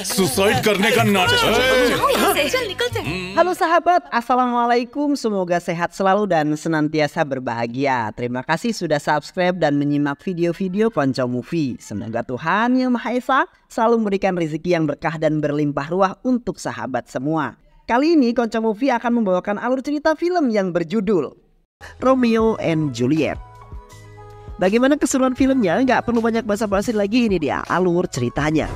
सुसाइड करने का नाटक चल निकल चल Halo sahabat, Assalamualaikum Semoga sehat selalu dan senantiasa berbahagia Terima kasih sudah subscribe dan menyimak video-video Ponco Movie Semoga Tuhan Yang Maha Esa selalu memberikan rezeki yang berkah dan berlimpah ruah untuk sahabat semua Kali ini Konco Movie akan membawakan alur cerita film yang berjudul Romeo and Juliet Bagaimana keseruan filmnya? Nggak perlu banyak basa-basi lagi, ini dia alur ceritanya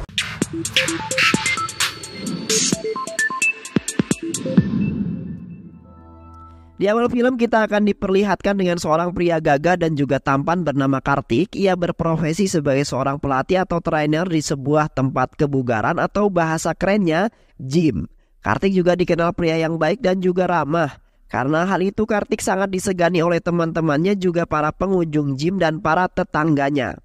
Di awal film kita akan diperlihatkan dengan seorang pria gagah dan juga tampan bernama Kartik. Ia berprofesi sebagai seorang pelatih atau trainer di sebuah tempat kebugaran atau bahasa kerennya gym. Kartik juga dikenal pria yang baik dan juga ramah. Karena hal itu Kartik sangat disegani oleh teman-temannya juga para pengunjung gym dan para tetangganya.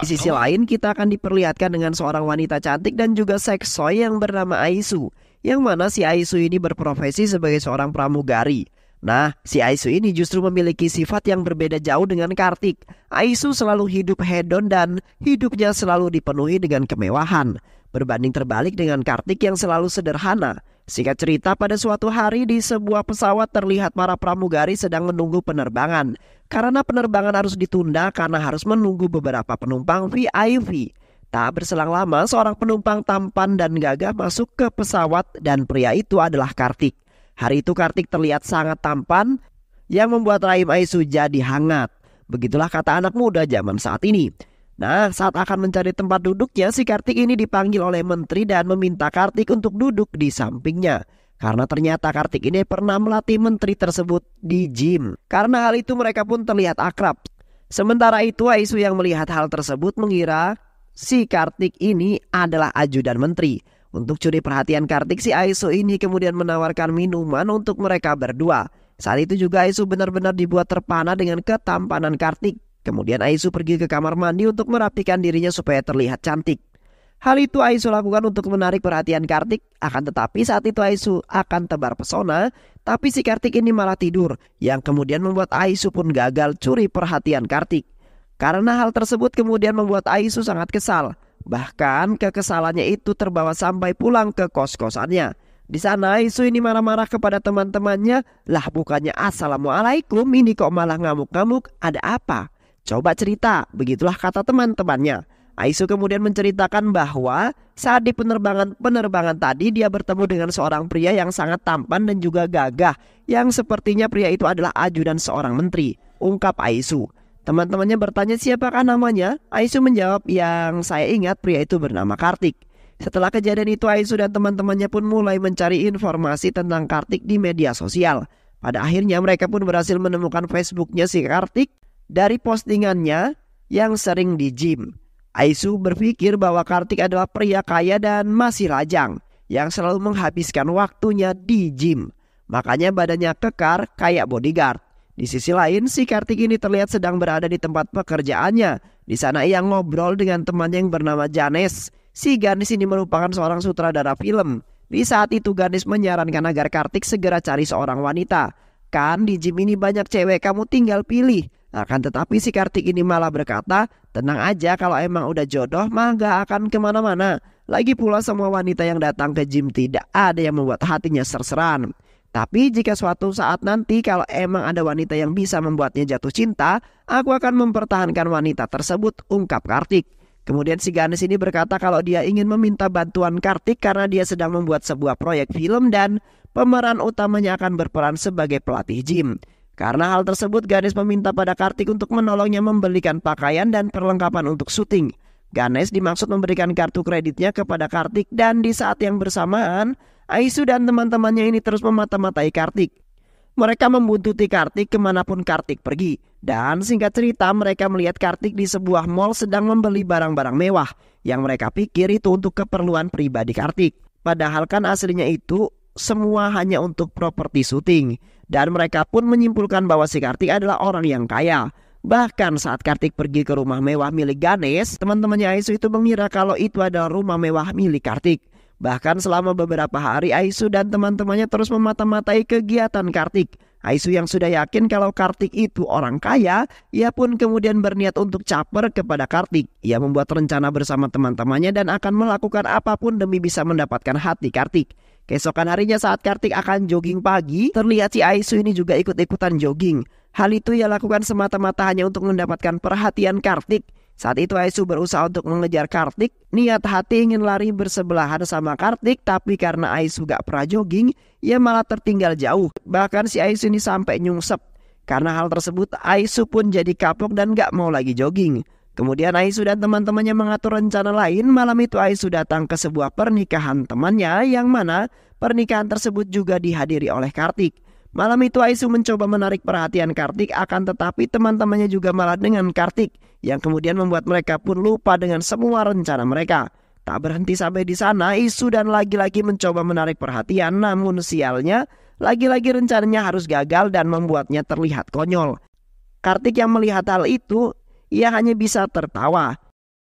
Di sisi lain kita akan diperlihatkan dengan seorang wanita cantik dan juga seksoi yang bernama Aisu. Yang mana si Aisu ini berprofesi sebagai seorang pramugari. Nah, si Aisu ini justru memiliki sifat yang berbeda jauh dengan Kartik. Aisu selalu hidup hedon dan hidupnya selalu dipenuhi dengan kemewahan. Berbanding terbalik dengan Kartik yang selalu sederhana. Singkat cerita pada suatu hari di sebuah pesawat terlihat para pramugari sedang menunggu penerbangan. Karena penerbangan harus ditunda karena harus menunggu beberapa penumpang VIP. Tak berselang lama seorang penumpang tampan dan gagah masuk ke pesawat dan pria itu adalah Kartik. Hari itu Kartik terlihat sangat tampan yang membuat rahim Aisu jadi hangat. Begitulah kata anak muda zaman saat ini. Nah, saat akan mencari tempat duduknya, si Kartik ini dipanggil oleh menteri dan meminta Kartik untuk duduk di sampingnya. Karena ternyata Kartik ini pernah melatih menteri tersebut di gym. Karena hal itu mereka pun terlihat akrab. Sementara itu Aisu yang melihat hal tersebut mengira si Kartik ini adalah ajudan menteri. Untuk curi perhatian Kartik, si Aisu ini kemudian menawarkan minuman untuk mereka berdua. Saat itu juga Aisu benar-benar dibuat terpana dengan ketampanan Kartik. Kemudian Aisu pergi ke kamar mandi untuk merapikan dirinya supaya terlihat cantik. Hal itu Aisu lakukan untuk menarik perhatian Kartik. Akan tetapi saat itu Aisu akan tebar pesona, tapi si Kartik ini malah tidur, yang kemudian membuat Aisu pun gagal curi perhatian Kartik. Karena hal tersebut kemudian membuat Aisu sangat kesal. Bahkan kekesalannya itu terbawa sampai pulang ke kos-kosannya. Di sana Aisu ini marah-marah kepada teman-temannya. Lah bukannya Assalamualaikum ini kok malah ngamuk-ngamuk. Ada apa? Coba cerita. Begitulah kata teman-temannya. Aisu kemudian menceritakan bahwa saat di penerbangan-penerbangan tadi dia bertemu dengan seorang pria yang sangat tampan dan juga gagah yang sepertinya pria itu adalah ajudan seorang menteri, ungkap Aisu. Teman-temannya bertanya siapakah namanya? Aisu menjawab yang saya ingat pria itu bernama Kartik. Setelah kejadian itu Aisu dan teman-temannya pun mulai mencari informasi tentang Kartik di media sosial. Pada akhirnya mereka pun berhasil menemukan Facebooknya si Kartik dari postingannya yang sering di gym. Aisu berpikir bahwa Kartik adalah pria kaya dan masih lajang yang selalu menghabiskan waktunya di gym. Makanya badannya kekar kayak bodyguard. Di sisi lain, si Kartik ini terlihat sedang berada di tempat pekerjaannya. Di sana ia ngobrol dengan temannya yang bernama Janes. Si Ganes ini merupakan seorang sutradara film. Di saat itu Ganes menyarankan agar Kartik segera cari seorang wanita. Kan di gym ini banyak cewek, kamu tinggal pilih. Akan tetapi si Kartik ini malah berkata, tenang aja kalau emang udah jodoh mah gak akan ke mana-mana. Lagi pula semua wanita yang datang ke gym tidak ada yang membuat hatinya serseran. Tapi jika suatu saat nanti kalau emang ada wanita yang bisa membuatnya jatuh cinta, aku akan mempertahankan wanita tersebut, ungkap Kartik. Kemudian si Ganes ini berkata kalau dia ingin meminta bantuan Kartik karena dia sedang membuat sebuah proyek film dan pemeran utamanya akan berperan sebagai pelatih gym. Karena hal tersebut, Ganes meminta pada Kartik untuk menolongnya membelikan pakaian dan perlengkapan untuk syuting. Ganes dimaksud memberikan kartu kreditnya kepada Kartik dan di saat yang bersamaan, Aisu dan teman-temannya ini terus memata-matai Kartik. Mereka membuntuti Kartik ke mana pun Kartik pergi. Dan singkat cerita mereka melihat Kartik di sebuah mall sedang membeli barang-barang mewah yang mereka pikir itu untuk keperluan pribadi Kartik. Padahal kan aslinya itu semua hanya untuk properti syuting. Dan mereka pun menyimpulkan bahwa si Kartik adalah orang yang kaya. Bahkan saat Kartik pergi ke rumah mewah milik Ganes, teman-temannya Aisu itu mengira kalau itu adalah rumah mewah milik Kartik. Bahkan selama beberapa hari Aisu dan teman-temannya terus memata-matai kegiatan Kartik. Aisu yang sudah yakin kalau Kartik itu orang kaya, ia pun kemudian berniat untuk caper kepada Kartik. Ia membuat rencana bersama teman-temannya dan akan melakukan apa pun demi bisa mendapatkan hati Kartik. Keesokan harinya saat Kartik akan jogging pagi, terlihat si Aisu ini juga ikut-ikutan jogging. Hal itu ia lakukan semata-mata hanya untuk mendapatkan perhatian Kartik. Saat itu Aisu berusaha untuk mengejar Kartik. Niat hati ingin lari bersebelahan sama Kartik, tapi karena Aisu gak pernah jogging, ia malah tertinggal jauh. Bahkan si Aisu ini sampai nyungsep. Karena hal tersebut, Aisu pun jadi kapok dan gak mau lagi jogging. Kemudian Aisu dan teman-temannya mengatur rencana lain. Malam itu Aisu datang ke sebuah pernikahan temannya yang mana pernikahan tersebut juga dihadiri oleh Kartik. Malam itu Aisu mencoba menarik perhatian Kartik akan tetapi teman-temannya juga malah dengan Kartik yang kemudian membuat mereka pun lupa dengan semua rencana mereka. Tak berhenti sampai di sana, Isu dan lagi-lagi mencoba menarik perhatian namun sialnya lagi-lagi rencananya harus gagal dan membuatnya terlihat konyol. Kartik yang melihat hal itu, ia hanya bisa tertawa.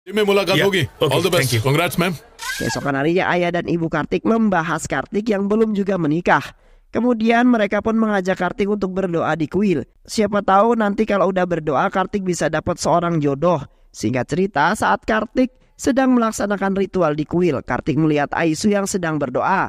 Yeah. okay, All. Congrats, ma'am. Keesokan harinya ayah dan ibu Kartik membahas Kartik yang belum juga menikah. Kemudian mereka pun mengajak Kartik untuk berdoa di kuil. Siapa tahu nanti kalau udah berdoa Kartik bisa dapat seorang jodoh. Singkat cerita saat Kartik sedang melaksanakan ritual di kuil, Kartik melihat Aisu yang sedang berdoa.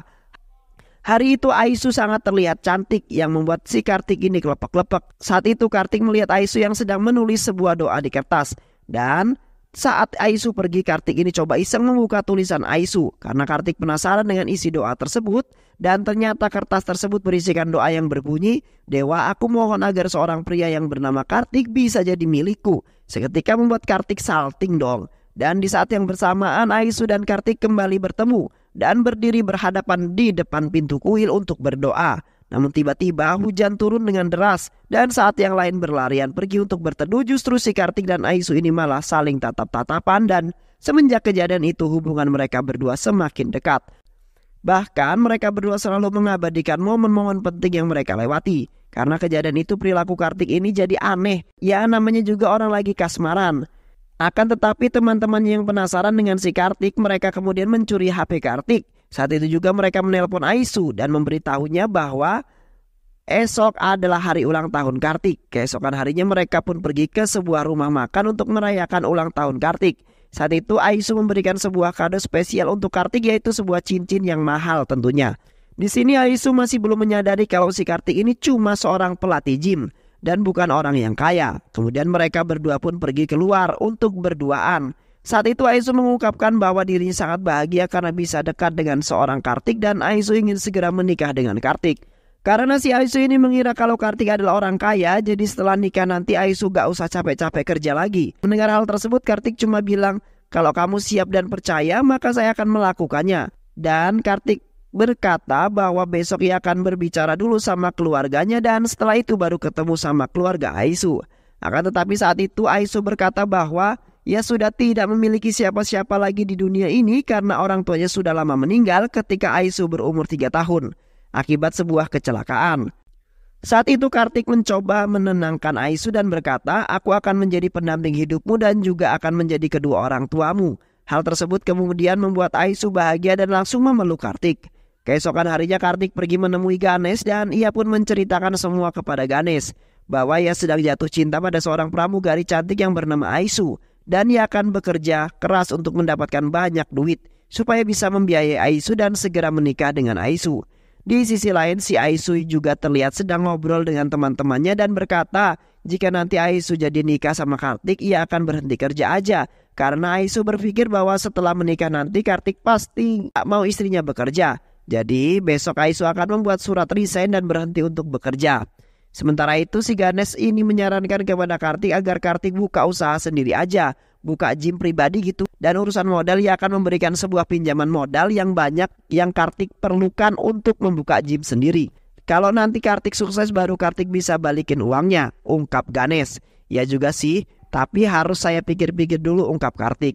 Hari itu Aisu sangat terlihat cantik yang membuat si Kartik ini kelepek-kelepek. Saat itu Kartik melihat Aisu yang sedang menulis sebuah doa di kertas. Dan saat Aisu pergi Kartik ini coba iseng membuka tulisan Aisu. Karena Kartik penasaran dengan isi doa tersebut dan ternyata kertas tersebut berisikan doa yang berbunyi Dewa aku mohon agar seorang pria yang bernama Kartik bisa jadi milikku Seketika membuat Kartik salting dong. Dan di saat yang bersamaan Aisu dan Kartik kembali bertemu Dan berdiri berhadapan di depan pintu kuil untuk berdoa namun tiba-tiba hujan turun dengan deras dan saat yang lain berlarian pergi untuk berteduh justru si Kartik dan Aisu ini malah saling tatap-tatapan dan semenjak kejadian itu hubungan mereka berdua semakin dekat. Bahkan mereka berdua selalu mengabadikan momen-momen penting yang mereka lewati. Karena kejadian itu perilaku Kartik ini jadi aneh. Ya namanya juga orang lagi kasmaran. Akan tetapi teman-teman yang penasaran dengan si Kartik mereka kemudian mencuri HP Kartik. Saat itu juga mereka menelpon Aisu dan memberitahunya bahwa esok adalah hari ulang tahun Kartik. Keesokan harinya mereka pun pergi ke sebuah rumah makan untuk merayakan ulang tahun Kartik. Saat itu Aisu memberikan sebuah kado spesial untuk Kartik yaitu sebuah cincin yang mahal tentunya. Di sini Aisu masih belum menyadari kalau si Kartik ini cuma seorang pelatih gym dan bukan orang yang kaya. Kemudian mereka berdua pun pergi keluar untuk berduaan. Saat itu Aisu mengungkapkan bahwa dirinya sangat bahagia karena bisa dekat dengan seorang Kartik dan Aisu ingin segera menikah dengan Kartik. Karena si Aisu ini mengira kalau Kartik adalah orang kaya, jadi setelah nikah nanti Aisu gak usah capek-capek kerja lagi. Mendengar hal tersebut, Kartik cuma bilang, kalau kamu siap dan percaya, maka saya akan melakukannya. Dan Kartik berkata bahwa besok ia akan berbicara dulu sama keluarganya dan setelah itu baru ketemu sama keluarga Aisu. Akan tetapi saat itu Aisu berkata bahwa ia sudah tidak memiliki siapa-siapa lagi di dunia ini karena orang tuanya sudah lama meninggal ketika Aisu berumur 3 tahun akibat sebuah kecelakaan. Saat itu Kartik mencoba menenangkan Aisu dan berkata, "Aku akan menjadi pendamping hidupmu dan juga akan menjadi kedua orang tuamu." Hal tersebut kemudian membuat Aisu bahagia dan langsung memeluk Kartik. Keesokan harinya Kartik pergi menemui Ganes dan ia pun menceritakan semua kepada Ganes bahwa ia sedang jatuh cinta pada seorang pramugari cantik yang bernama Aisu dan ia akan bekerja keras untuk mendapatkan banyak duit supaya bisa membiayai Aisu dan segera menikah dengan Aisu. Di sisi lain si Aisu juga terlihat sedang ngobrol dengan teman-temannya dan berkata jika nanti Aisu jadi nikah sama Kartik ia akan berhenti kerja aja karena Aisu berpikir bahwa setelah menikah nanti Kartik pasti gak mau istrinya bekerja. Jadi besok Aisu akan membuat surat resign dan berhenti untuk bekerja. Sementara itu si Ganes ini menyarankan kepada Kartik agar Kartik buka usaha sendiri aja, buka gym pribadi gitu. Dan urusan modal ia akan memberikan sebuah pinjaman modal yang banyak yang Kartik perlukan untuk membuka gym sendiri. Kalau nanti Kartik sukses baru Kartik bisa balikin uangnya, ungkap Ganes. Ya juga sih, tapi harus saya pikir-pikir dulu ungkap Kartik.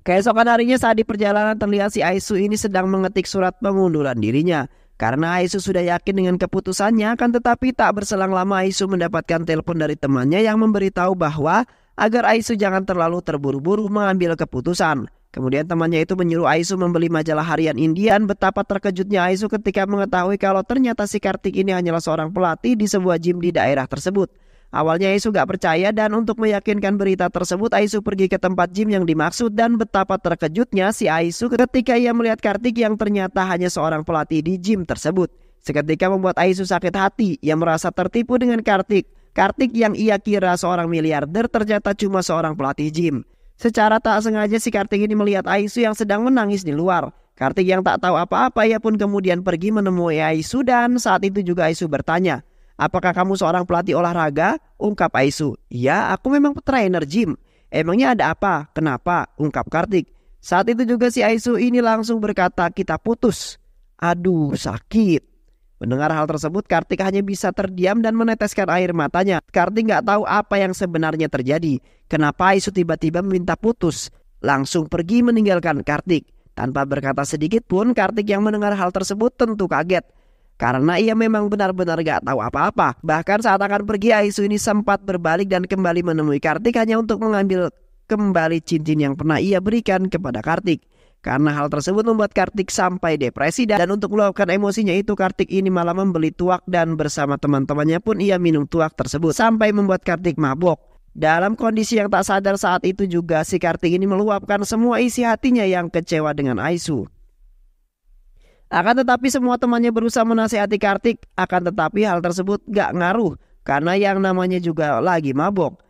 Keesokan harinya saat di perjalanan terlihat si Aisu ini sedang mengetik surat pengunduran dirinya. Karena Aisu sudah yakin dengan keputusannya, akan tetapi tak berselang lama Aisu mendapatkan telepon dari temannya yang memberitahu bahwa agar Aisu jangan terlalu terburu-buru mengambil keputusan. Kemudian temannya itu menyuruh Aisu membeli majalah harian Indian. Betapa terkejutnya Aisu ketika mengetahui kalau ternyata si Kartik ini hanyalah seorang pelatih di sebuah gym di daerah tersebut. Awalnya Aisu gak percaya dan untuk meyakinkan berita tersebut Aisu pergi ke tempat gym yang dimaksud dan betapa terkejutnya si Aisu ketika ia melihat Kartik yang ternyata hanya seorang pelatih di gym tersebut. Seketika membuat Aisu sakit hati, ia merasa tertipu dengan Kartik. Kartik yang ia kira seorang miliarder ternyata cuma seorang pelatih gym. Secara tak sengaja si Kartik ini melihat Aisu yang sedang menangis di luar. Kartik yang tak tahu apa-apa ia pun kemudian pergi menemui Aisu dan saat itu juga Aisu bertanya, Apakah kamu seorang pelatih olahraga? Ungkap Aisu. Ya, aku memang trainer gym. Emangnya ada apa? Kenapa? Ungkap Kartik. Saat itu juga si Aisu ini langsung berkata kita putus. Aduh sakit. Mendengar hal tersebut Kartik hanya bisa terdiam dan meneteskan air matanya. Kartik nggak tahu apa yang sebenarnya terjadi. Kenapa Aisu tiba-tiba meminta putus? Langsung pergi meninggalkan Kartik. Tanpa berkata sedikit pun Kartik yang mendengar hal tersebut tentu kaget. Karena ia memang benar-benar gak tahu apa-apa. Bahkan saat akan pergi Aisu ini sempat berbalik dan kembali menemui Kartik hanya untuk mengambil kembali cincin yang pernah ia berikan kepada Kartik. Karena hal tersebut membuat Kartik sampai depresi dan untuk meluapkan emosinya itu Kartik ini malah membeli tuak dan bersama teman-temannya pun ia minum tuak tersebut sampai membuat Kartik mabok. Dalam kondisi yang tak sadar saat itu juga si Kartik ini meluapkan semua isi hatinya yang kecewa dengan Aisu. Akan tetapi semua temannya berusaha menasihati Kartik, akan tetapi hal tersebut gak ngaruh karena yang namanya juga lagi mabok.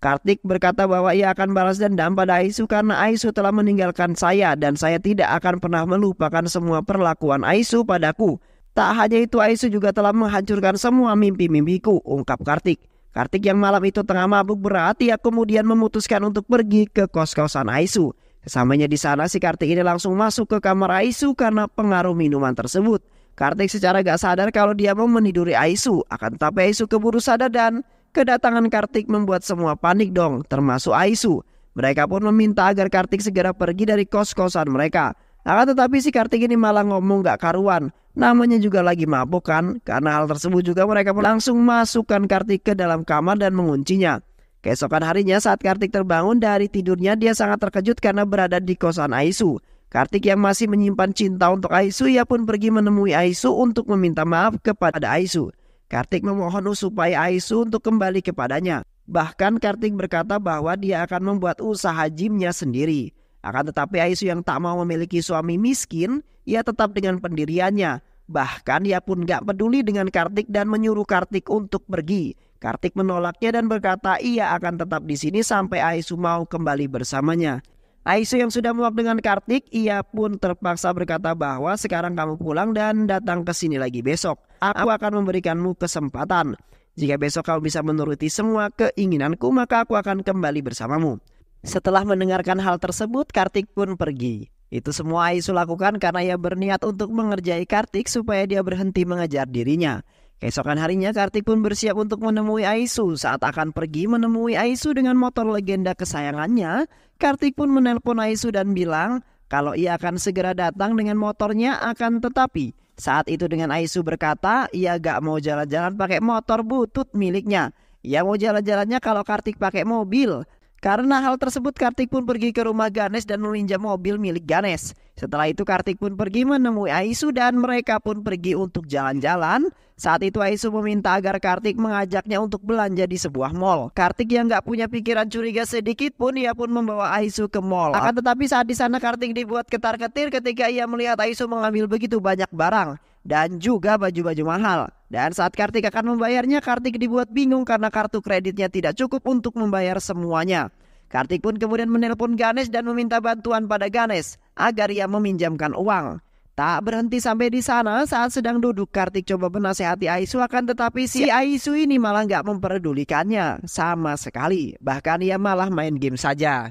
Kartik berkata bahwa ia akan balas dendam pada Aisu karena Aisu telah meninggalkan saya dan saya tidak akan pernah melupakan semua perlakuan Aisu padaku. Tak hanya itu Aisu juga telah menghancurkan semua mimpi-mimpiku, ungkap Kartik. Kartik yang malam itu tengah mabuk berat, ia kemudian memutuskan untuk pergi ke kos-kosan Aisu. Kesamanya di sana si Kartik ini langsung masuk ke kamar Aisu karena pengaruh minuman tersebut. Kartik secara gak sadar kalau dia mau meniduri Aisu, akan tetapi Aisu keburu sadar dan kedatangan Kartik membuat semua panik dong, termasuk Aisu. Mereka pun meminta agar Kartik segera pergi dari kos-kosan mereka. Akan tetapi si Kartik ini malah ngomong gak karuan. Namanya juga lagi mabuk kan? Karena hal tersebut juga mereka pun langsung masukkan Kartik ke dalam kamar dan menguncinya. Keesokan harinya saat Kartik terbangun dari tidurnya dia sangat terkejut karena berada di kosan Aisu. Kartik yang masih menyimpan cinta untuk Aisu ia pun pergi menemui Aisu untuk meminta maaf kepada Aisu. Kartik memohon supaya Aisu untuk kembali kepadanya. Bahkan Kartik berkata bahwa dia akan membuat usaha gymnya sendiri. Akan tetapi Aisu yang tak mau memiliki suami miskin, ia tetap dengan pendiriannya. Bahkan ia pun gak peduli dengan Kartik dan menyuruh Kartik untuk pergi. Kartik menolaknya dan berkata ia akan tetap di sini sampai Aisu mau kembali bersamanya. Aisu yang sudah muak dengan Kartik, ia pun terpaksa berkata bahwa sekarang kamu pulang dan datang ke sini lagi besok. Aku akan memberikanmu kesempatan. Jika besok kamu bisa menuruti semua keinginanku, maka aku akan kembali bersamamu. Setelah mendengarkan hal tersebut, Kartik pun pergi. Itu semua Aisu lakukan karena ia berniat untuk mengerjai Kartik supaya dia berhenti mengejar dirinya. Keesokan harinya Kartik pun bersiap untuk menemui Aisu. Saat akan pergi menemui Aisu dengan motor legenda kesayangannya, Kartik pun menelpon Aisu dan bilang kalau ia akan segera datang dengan motornya akan tetapi saat itu dengan Aisu berkata ia gak mau jalan-jalan pakai motor butut miliknya. Ia mau jalan-jalannya kalau Kartik pakai mobil. Karena hal tersebut Kartik pun pergi ke rumah Ganes dan meminjam mobil milik Ganes. Setelah itu Kartik pun pergi menemui Aisu dan mereka pun pergi untuk jalan-jalan. Saat itu Aisu meminta agar Kartik mengajaknya untuk belanja di sebuah mall. Kartik yang gak punya pikiran curiga sedikit pun ia pun membawa Aisu ke mall. Akan tetapi saat di sana Kartik dibuat ketar-ketir ketika ia melihat Aisu mengambil begitu banyak barang dan juga baju-baju mahal. Dan saat Kartik akan membayarnya, Kartik dibuat bingung karena kartu kreditnya tidak cukup untuk membayar semuanya. Kartik pun kemudian menelpon Ganes dan meminta bantuan pada Ganes agar ia meminjamkan uang. Tak berhenti sampai di sana saat sedang duduk Kartik coba menasehati Aisu akan tetapi si Aisu ini malah nggak memperdulikannya sama sekali. Bahkan ia malah main game saja.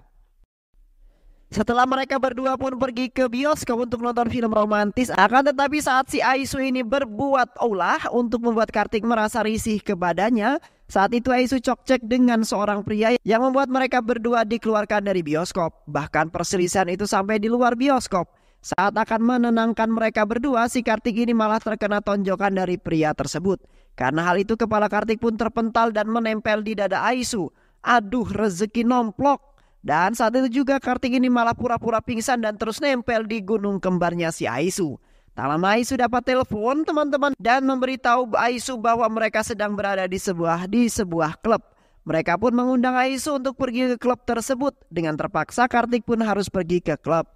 Setelah mereka berdua pun pergi ke bioskop untuk nonton film romantis Akan tetapi saat si Aisu ini berbuat olah untuk membuat Kartik merasa risih kepadanya Saat itu Aisu cok-cek dengan seorang pria yang membuat mereka berdua dikeluarkan dari bioskop Bahkan perselisihan itu sampai di luar bioskop saat akan menenangkan mereka berdua, si Kartik ini malah terkena tonjokan dari pria tersebut. Karena hal itu kepala Kartik pun terpental dan menempel di dada Aisu. Aduh rezeki nomplok. Dan saat itu juga Kartik ini malah pura-pura pingsan dan terus nempel di gunung kembarnya si Aisu. Tak lama Aisu dapat telepon teman-teman dan memberitahu Aisu bahwa mereka sedang berada di sebuah di sebuah klub. Mereka pun mengundang Aisu untuk pergi ke klub tersebut. Dengan terpaksa Kartik pun harus pergi ke klub.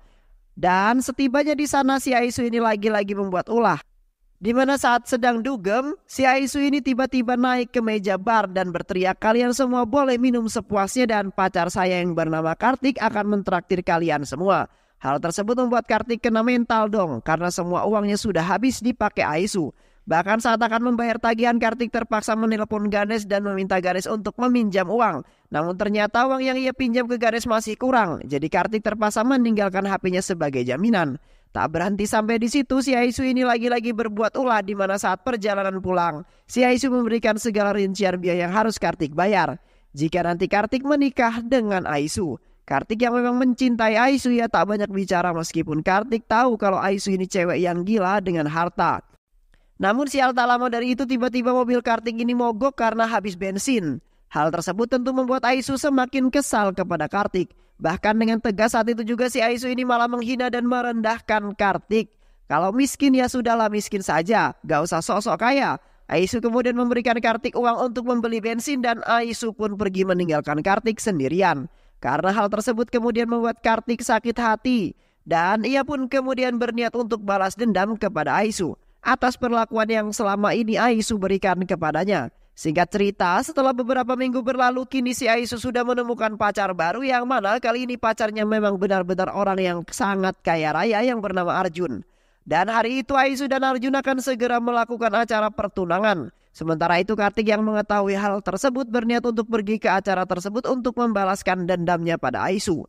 Dan setibanya di sana si Aisu ini lagi-lagi membuat ulah. Di mana saat sedang dugem, si Aisu ini tiba-tiba naik ke meja bar dan berteriak kalian semua boleh minum sepuasnya dan pacar saya yang bernama Kartik akan mentraktir kalian semua. Hal tersebut membuat Kartik kena mental dong karena semua uangnya sudah habis dipakai Aisu. Bahkan saat akan membayar tagihan Kartik terpaksa menelpon Ganes dan meminta Ganes untuk meminjam uang. Namun ternyata uang yang ia pinjam ke Ganes masih kurang. Jadi Kartik terpaksa meninggalkan HP-nya sebagai jaminan. Tak berhenti sampai di situ, si Aisu ini lagi-lagi berbuat ulah di mana saat perjalanan pulang, si Aisu memberikan segala rincian biaya yang harus Kartik bayar. Jika nanti Kartik menikah dengan Aisu. Kartik yang memang mencintai Aisu ya tak banyak bicara meskipun Kartik tahu kalau Aisu ini cewek yang gila dengan harta. Namun sial tak lama dari itu tiba-tiba mobil Kartik ini mogok karena habis bensin. Hal tersebut tentu membuat Aisu semakin kesal kepada Kartik. Bahkan dengan tegas saat itu juga si Aisu ini malah menghina dan merendahkan Kartik. Kalau miskin ya sudahlah miskin saja, gak usah sok-sok kaya. Aisu kemudian memberikan Kartik uang untuk membeli bensin dan Aisu pun pergi meninggalkan Kartik sendirian. Karena hal tersebut kemudian membuat Kartik sakit hati. Dan ia pun kemudian berniat untuk balas dendam kepada Aisu atas perlakuan yang selama ini Aisu berikan kepadanya. Singkat cerita, setelah beberapa minggu berlalu, kini si Aisu sudah menemukan pacar baru yang mana kali ini pacarnya memang benar-benar orang yang sangat kaya raya yang bernama Arjun. Dan hari itu Aisu dan Arjun akan segera melakukan acara pertunangan. Sementara itu Kartik yang mengetahui hal tersebut berniat untuk pergi ke acara tersebut untuk membalaskan dendamnya pada Aisu.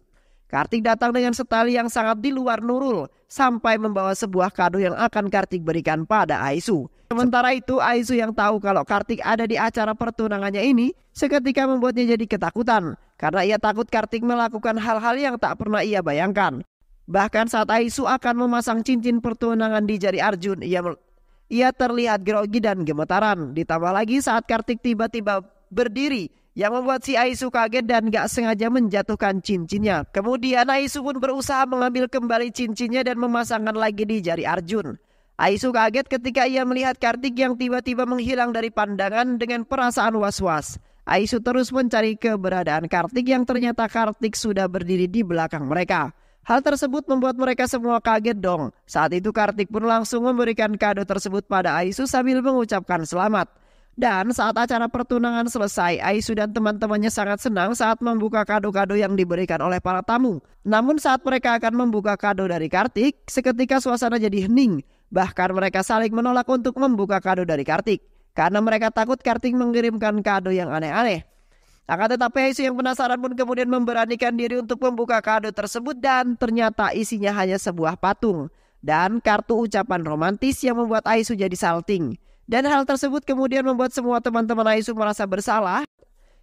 Kartik datang dengan setali yang sangat di luar Nurul sampai membawa sebuah kado yang akan Kartik berikan pada Aisu. Sementara itu Aisu yang tahu kalau Kartik ada di acara pertunangannya ini seketika membuatnya jadi ketakutan karena ia takut Kartik melakukan hal-hal yang tak pernah ia bayangkan. Bahkan saat Aisu akan memasang cincin pertunangan di jari Arjun, ia ia terlihat grogi dan gemetaran. Ditambah lagi saat Kartik tiba-tiba berdiri yang membuat si Aisu kaget dan gak sengaja menjatuhkan cincinnya. Kemudian Aisu pun berusaha mengambil kembali cincinnya dan memasangkan lagi di jari Arjun. Aisu kaget ketika ia melihat Kartik yang tiba-tiba menghilang dari pandangan dengan perasaan was-was. Aisu terus mencari keberadaan Kartik yang ternyata Kartik sudah berdiri di belakang mereka. Hal tersebut membuat mereka semua kaget dong. Saat itu Kartik pun langsung memberikan kado tersebut pada Aisu sambil mengucapkan selamat. Dan saat acara pertunangan selesai, Aisu dan teman-temannya sangat senang saat membuka kado-kado yang diberikan oleh para tamu. Namun saat mereka akan membuka kado dari Kartik, seketika suasana jadi hening. Bahkan mereka saling menolak untuk membuka kado dari Kartik. Karena mereka takut Kartik mengirimkan kado yang aneh-aneh. Akan tetapi Aisu yang penasaran pun kemudian memberanikan diri untuk membuka kado tersebut dan ternyata isinya hanya sebuah patung dan kartu ucapan romantis yang membuat Aisu jadi salting. Dan hal tersebut kemudian membuat semua teman-teman Aisu merasa bersalah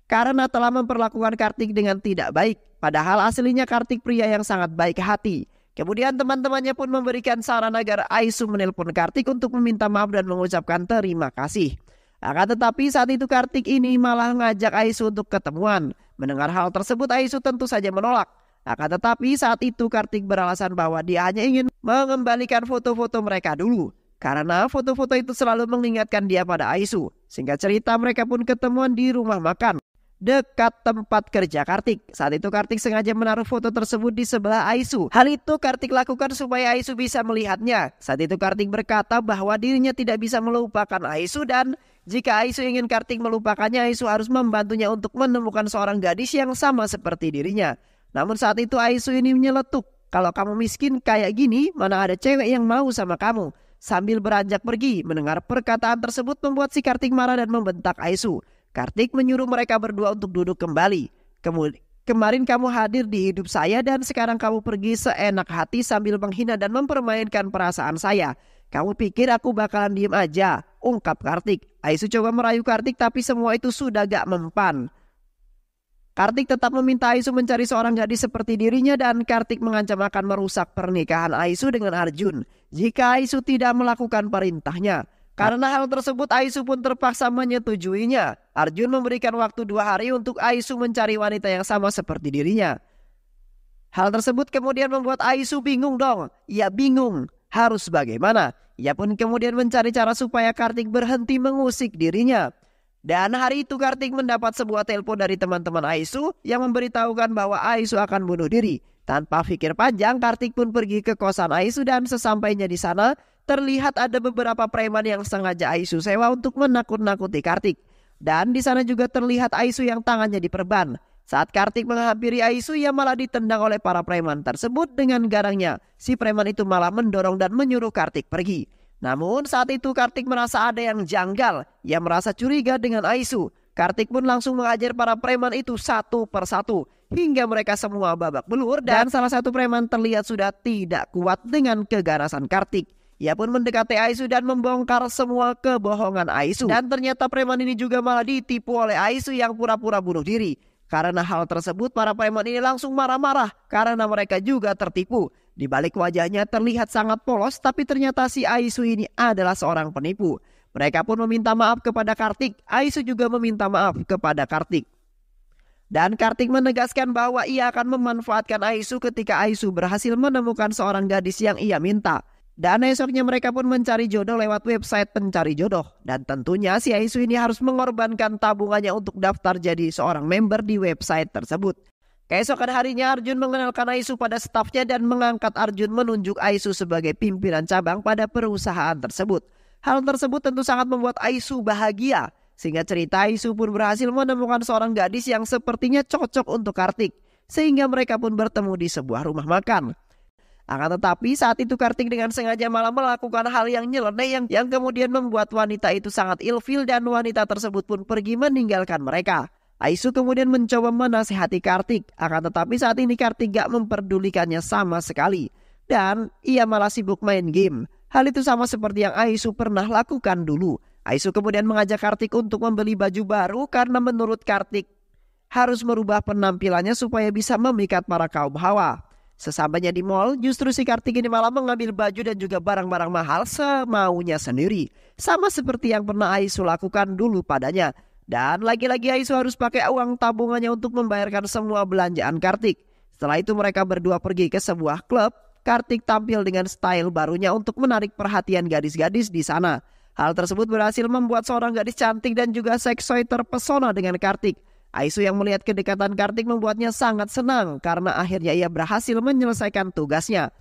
karena telah memperlakukan Kartik dengan tidak baik. Padahal aslinya Kartik pria yang sangat baik hati. Kemudian teman-temannya pun memberikan saran agar Aisu menelpon Kartik untuk meminta maaf dan mengucapkan terima kasih. Akan tetapi saat itu Kartik ini malah ngajak Aisu untuk ketemuan. Mendengar hal tersebut Aisu tentu saja menolak. Akan tetapi saat itu Kartik beralasan bahwa dia hanya ingin mengembalikan foto-foto mereka dulu. Karena foto-foto itu selalu mengingatkan dia pada Aisu. Singkat cerita mereka pun ketemuan di rumah makan dekat tempat kerja Kartik. Saat itu Kartik sengaja menaruh foto tersebut di sebelah Aisu. Hal itu Kartik lakukan supaya Aisu bisa melihatnya. Saat itu Kartik berkata bahwa dirinya tidak bisa melupakan Aisu dan jika Aisu ingin Kartik melupakannya, Aisu harus membantunya untuk menemukan seorang gadis yang sama seperti dirinya. Namun saat itu Aisu ini menyeletuk. Kalau kamu miskin kayak gini, mana ada cewek yang mau sama kamu? Sambil beranjak pergi, mendengar perkataan tersebut membuat si Kartik marah dan membentak Aisu. Kartik menyuruh mereka berdua untuk duduk kembali. Kemudian, kemarin kamu hadir di hidup saya dan sekarang kamu pergi seenak hati sambil menghina dan mempermainkan perasaan saya. Kamu pikir aku bakalan diem aja? Ungkap Kartik. Aisu coba merayu Kartik tapi semua itu sudah gak mempan. Kartik tetap meminta Aisu mencari seorang gadis seperti dirinya dan Kartik mengancam akan merusak pernikahan Aisu dengan Arjun jika Aisu tidak melakukan perintahnya. Karena hal tersebut Aisu pun terpaksa menyetujuinya. Arjun memberikan waktu dua hari untuk Aisu mencari wanita yang sama seperti dirinya. Hal tersebut kemudian membuat Aisu bingung dong. Ia bingung harus bagaimana. Ia pun kemudian mencari cara supaya Kartik berhenti mengusik dirinya. Dan hari itu Kartik mendapat sebuah telepon dari teman-teman Aisu yang memberitahukan bahwa Aisu akan bunuh diri. Tanpa pikir panjang, Kartik pun pergi ke kosan Aisu dan sesampainya di sana, terlihat ada beberapa preman yang sengaja Aisu sewa untuk menakut-nakuti Kartik. Dan di sana juga terlihat Aisu yang tangannya diperban. Saat Kartik menghampiri Aisu, ia malah ditendang oleh para preman tersebut dengan garangnya. Si preman itu malah mendorong dan menyuruh Kartik pergi. Namun saat itu Kartik merasa ada yang janggal. Ia merasa curiga dengan Aisu. Kartik pun langsung mengajar para preman itu satu persatu. Hingga mereka semua babak belur dan salah satu preman terlihat sudah tidak kuat dengan keganasan Kartik. Ia pun mendekati Aisu dan membongkar semua kebohongan Aisu. Dan ternyata preman ini juga malah ditipu oleh Aisu yang pura-pura bunuh diri. Karena hal tersebut para preman ini langsung marah-marah karena mereka juga tertipu. Di balik wajahnya terlihat sangat polos tapi ternyata si Aisu ini adalah seorang penipu. Mereka pun meminta maaf kepada Kartik. Aisu juga meminta maaf kepada Kartik. Dan Kartik menegaskan bahwa ia akan memanfaatkan Aisu ketika Aisu berhasil menemukan seorang gadis yang ia minta. Dan esoknya mereka pun mencari jodoh lewat website pencari jodoh. Dan tentunya si Aisu ini harus mengorbankan tabungannya untuk daftar jadi seorang member di website tersebut. Keesokan harinya Arjun mengenalkan Aisu pada stafnya dan mengangkat Arjun menunjuk Aisu sebagai pimpinan cabang pada perusahaan tersebut. Hal tersebut tentu sangat membuat Aisu bahagia. Sehingga cerita Aisu pun berhasil menemukan seorang gadis yang sepertinya cocok untuk Kartik. Sehingga mereka pun bertemu di sebuah rumah makan. Akan tetapi saat itu Kartik dengan sengaja malah melakukan hal yang nyeleneh yang, yang kemudian membuat wanita itu sangat ilfil dan wanita tersebut pun pergi meninggalkan mereka. Aisu kemudian mencoba menasihati Kartik, akan tetapi saat ini Kartik gak memperdulikannya sama sekali. Dan ia malah sibuk main game. Hal itu sama seperti yang Aisu pernah lakukan dulu. Aisu kemudian mengajak Kartik untuk membeli baju baru karena menurut Kartik harus merubah penampilannya supaya bisa memikat para kaum hawa. Sesampainya di mall, justru si Kartik ini malah mengambil baju dan juga barang-barang mahal semaunya sendiri. Sama seperti yang pernah Aisu lakukan dulu padanya. Dan lagi-lagi Aisu harus pakai uang tabungannya untuk membayarkan semua belanjaan Kartik. Setelah itu mereka berdua pergi ke sebuah klub. Kartik tampil dengan style barunya untuk menarik perhatian gadis-gadis di sana. Hal tersebut berhasil membuat seorang gadis cantik dan juga seksoi terpesona dengan Kartik. Aisu yang melihat kedekatan Kartik membuatnya sangat senang karena akhirnya ia berhasil menyelesaikan tugasnya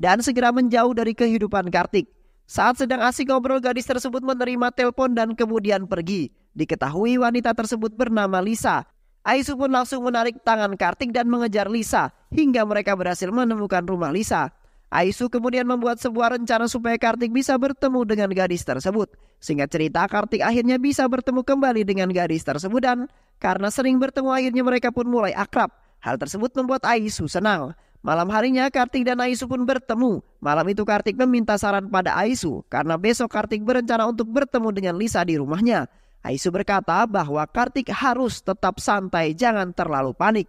dan segera menjauh dari kehidupan Kartik. Saat sedang asik ngobrol, gadis tersebut menerima telepon dan kemudian pergi. Diketahui wanita tersebut bernama Lisa. Aisu pun langsung menarik tangan Kartik dan mengejar Lisa hingga mereka berhasil menemukan rumah Lisa. Aisu kemudian membuat sebuah rencana supaya Kartik bisa bertemu dengan gadis tersebut. Sehingga cerita Kartik akhirnya bisa bertemu kembali dengan gadis tersebut dan karena sering bertemu akhirnya mereka pun mulai akrab. Hal tersebut membuat Aisu senang. Malam harinya Kartik dan Aisu pun bertemu. Malam itu Kartik meminta saran pada Aisu karena besok Kartik berencana untuk bertemu dengan Lisa di rumahnya. Aisu berkata bahwa Kartik harus tetap santai, jangan terlalu panik.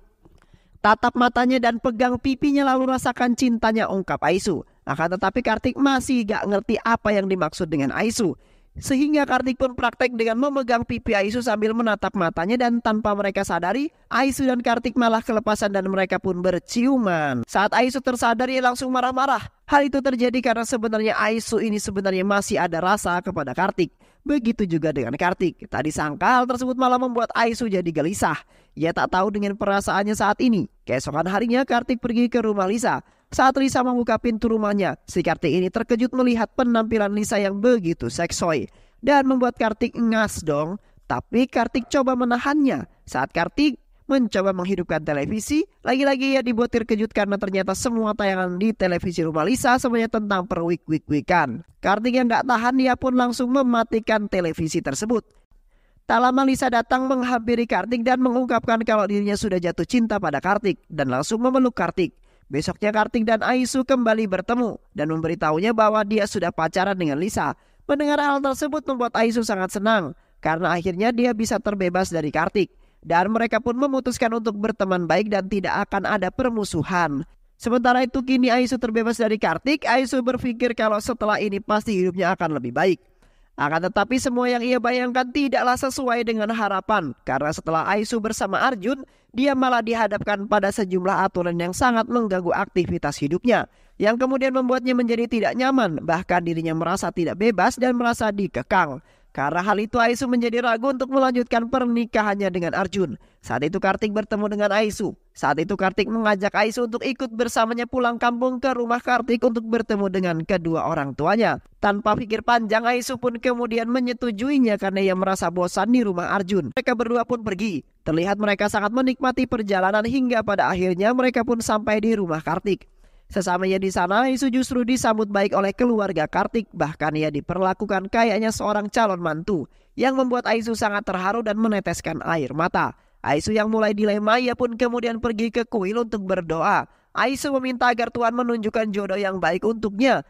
Tatap matanya dan pegang pipinya lalu rasakan cintanya ungkap Aisu. Akan tetapi Kartik masih gak ngerti apa yang dimaksud dengan Aisu. Sehingga Kartik pun praktek dengan memegang pipi Aisu sambil menatap matanya dan tanpa mereka sadari, Aisu dan Kartik malah kelepasan dan mereka pun berciuman. Saat Aisu tersadar ia langsung marah-marah. Hal itu terjadi karena sebenarnya Aisu ini sebenarnya masih ada rasa kepada Kartik. Begitu juga dengan Kartik. Tadi sangka hal tersebut malah membuat Aisu jadi gelisah. Ia tak tahu dengan perasaannya saat ini. Keesokan harinya Kartik pergi ke rumah Lisa. Saat Lisa membuka pintu rumahnya, si Kartik ini terkejut melihat penampilan Lisa yang begitu seksoi dan membuat Kartik ngas dong. Tapi Kartik coba menahannya. Saat Kartik mencoba menghidupkan televisi, lagi-lagi ia dibuat terkejut karena ternyata semua tayangan di televisi rumah Lisa semuanya tentang perwik-wik-wikan. Kartik yang gak tahan dia pun langsung mematikan televisi tersebut. Tak lama Lisa datang menghampiri Kartik dan mengungkapkan kalau dirinya sudah jatuh cinta pada Kartik dan langsung memeluk Kartik. Besoknya Kartik dan Aisu kembali bertemu dan memberitahunya bahwa dia sudah pacaran dengan Lisa. Mendengar hal tersebut membuat Aisu sangat senang karena akhirnya dia bisa terbebas dari Kartik. Dan mereka pun memutuskan untuk berteman baik dan tidak akan ada permusuhan. Sementara itu kini Aisu terbebas dari Kartik, Aisu berpikir kalau setelah ini pasti hidupnya akan lebih baik. Akan tetapi semua yang ia bayangkan tidaklah sesuai dengan harapan karena setelah Aisu bersama Arjun, dia malah dihadapkan pada sejumlah aturan yang sangat mengganggu aktivitas hidupnya yang kemudian membuatnya menjadi tidak nyaman bahkan dirinya merasa tidak bebas dan merasa dikekang. Karena hal itu Aisu menjadi ragu untuk melanjutkan pernikahannya dengan Arjun. Saat itu Kartik bertemu dengan Aisu. Saat itu Kartik mengajak Aisu untuk ikut bersamanya pulang kampung ke rumah Kartik untuk bertemu dengan kedua orang tuanya. Tanpa pikir panjang Aisu pun kemudian menyetujuinya karena ia merasa bosan di rumah Arjun. Mereka berdua pun pergi. Terlihat mereka sangat menikmati perjalanan hingga pada akhirnya mereka pun sampai di rumah Kartik. Sesamanya di sana, Isu justru disambut baik oleh keluarga Kartik, bahkan ia diperlakukan kayaknya seorang calon mantu, yang membuat Aisu sangat terharu dan meneteskan air mata. Aisu yang mulai dilema, ia pun kemudian pergi ke kuil untuk berdoa. Aisu meminta agar Tuhan menunjukkan jodoh yang baik untuknya.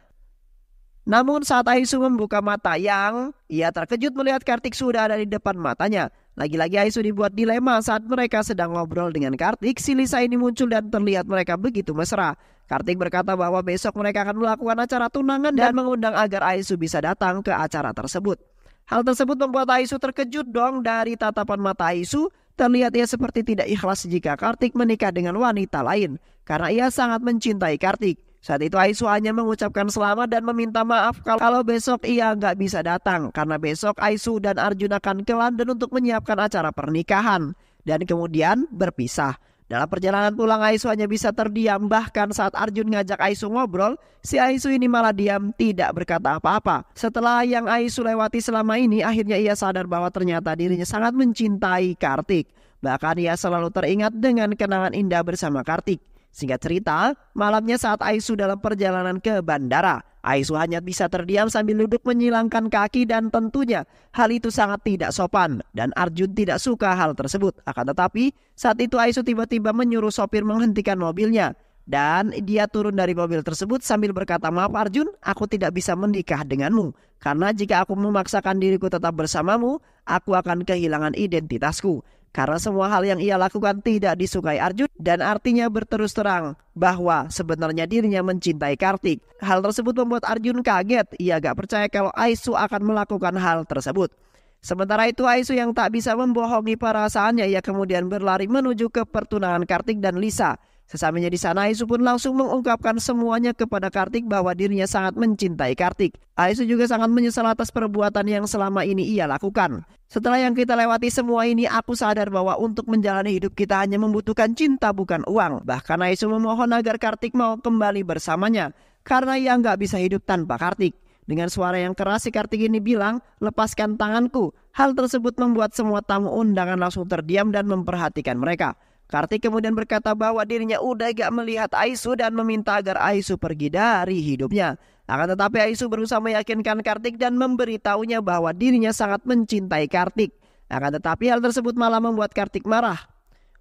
Namun saat Aisu membuka mata yang ia terkejut melihat Kartik sudah ada di depan matanya. Lagi-lagi Aisu dibuat dilema saat mereka sedang ngobrol dengan Kartik, si Lisa ini muncul dan terlihat mereka begitu mesra. Kartik berkata bahwa besok mereka akan melakukan acara tunangan dan mengundang agar Aisu bisa datang ke acara tersebut. Hal tersebut membuat Aisu terkejut dong dari tatapan mata Aisu. Terlihat ia seperti tidak ikhlas jika Kartik menikah dengan wanita lain karena ia sangat mencintai Kartik. Saat itu Aisu hanya mengucapkan selamat dan meminta maaf kalau besok ia nggak bisa datang karena besok Aisu dan Arjun akan ke London untuk menyiapkan acara pernikahan dan kemudian berpisah. Dalam perjalanan pulang Aisu hanya bisa terdiam bahkan saat Arjun ngajak Aisu ngobrol, si Aisu ini malah diam tidak berkata apa-apa. Setelah yang Aisu lewati selama ini akhirnya ia sadar bahwa ternyata dirinya sangat mencintai Kartik. Bahkan ia selalu teringat dengan kenangan indah bersama Kartik. Singkat cerita, malamnya saat Aisu dalam perjalanan ke bandara, Aisu hanya bisa terdiam sambil duduk menyilangkan kaki dan tentunya hal itu sangat tidak sopan dan Arjun tidak suka hal tersebut. Akan tetapi, saat itu Aisu tiba-tiba menyuruh sopir menghentikan mobilnya dan dia turun dari mobil tersebut sambil berkata, "Maaf Arjun, aku tidak bisa menikah denganmu karena jika aku memaksakan diriku tetap bersamamu, aku akan kehilangan identitasku." Karena semua hal yang ia lakukan tidak disukai Arjun dan artinya berterus terang bahwa sebenarnya dirinya mencintai Kartik. Hal tersebut membuat Arjun kaget. Ia gak percaya kalau Aisu akan melakukan hal tersebut. Sementara itu Aisu yang tak bisa membohongi perasaannya ia kemudian berlari menuju ke pertunangan Kartik dan Lisa. Sesamanya di sana Aisu pun langsung mengungkapkan semuanya kepada Kartik bahwa dirinya sangat mencintai Kartik. Aisu juga sangat menyesal atas perbuatan yang selama ini ia lakukan. Setelah yang kita lewati semua ini, aku sadar bahwa untuk menjalani hidup kita hanya membutuhkan cinta bukan uang. Bahkan Aisu memohon agar Kartik mau kembali bersamanya. Karena ia nggak bisa hidup tanpa Kartik. Dengan suara yang keras si Kartik ini bilang, lepaskan tanganku. Hal tersebut membuat semua tamu undangan langsung terdiam dan memperhatikan mereka. Kartik kemudian berkata bahwa dirinya udah gak melihat Aisu dan meminta agar Aisu pergi dari hidupnya. Akan tetapi Aisu berusaha meyakinkan Kartik dan memberitahunya bahwa dirinya sangat mencintai Kartik. Akan tetapi hal tersebut malah membuat Kartik marah.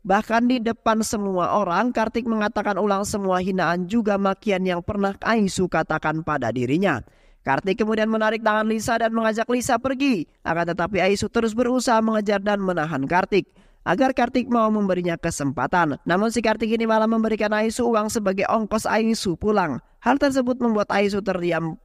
Bahkan di depan semua orang, Kartik mengatakan ulang semua hinaan juga makian yang pernah Aisu katakan pada dirinya. Kartik kemudian menarik tangan Lisa dan mengajak Lisa pergi. Akan tetapi Aisu terus berusaha mengejar dan menahan Kartik agar Kartik mau memberinya kesempatan. Namun si Kartik ini malah memberikan Aisu uang sebagai ongkos Aisu pulang. Hal tersebut membuat Aisu terdiam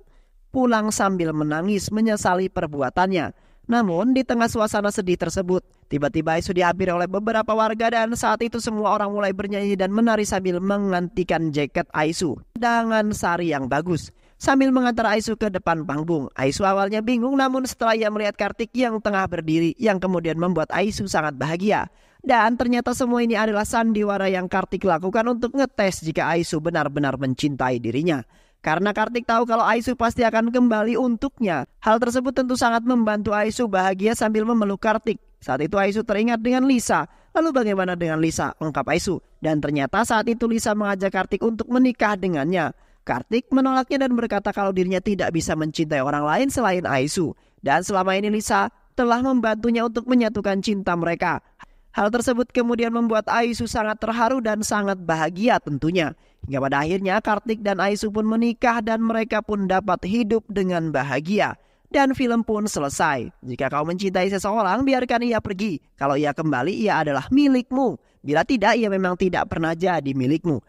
pulang sambil menangis menyesali perbuatannya. Namun di tengah suasana sedih tersebut, tiba-tiba Aisu dihampiri oleh beberapa warga dan saat itu semua orang mulai bernyanyi dan menari sambil mengantikan jaket Aisu dengan sari yang bagus sambil mengantar Aisu ke depan panggung. Aisu awalnya bingung namun setelah ia melihat Kartik yang tengah berdiri yang kemudian membuat Aisu sangat bahagia. Dan ternyata semua ini adalah sandiwara yang Kartik lakukan untuk ngetes jika Aisu benar-benar mencintai dirinya. Karena Kartik tahu kalau Aisu pasti akan kembali untuknya. Hal tersebut tentu sangat membantu Aisu bahagia sambil memeluk Kartik. Saat itu Aisu teringat dengan Lisa. Lalu bagaimana dengan Lisa? Ungkap Aisu. Dan ternyata saat itu Lisa mengajak Kartik untuk menikah dengannya. Kartik menolaknya dan berkata kalau dirinya tidak bisa mencintai orang lain selain Aisu. Dan selama ini Lisa telah membantunya untuk menyatukan cinta mereka. Hal tersebut kemudian membuat Aisu sangat terharu dan sangat bahagia tentunya. Hingga pada akhirnya Kartik dan Aisu pun menikah dan mereka pun dapat hidup dengan bahagia. Dan film pun selesai. Jika kau mencintai seseorang, biarkan ia pergi. Kalau ia kembali, ia adalah milikmu. Bila tidak, ia memang tidak pernah jadi milikmu.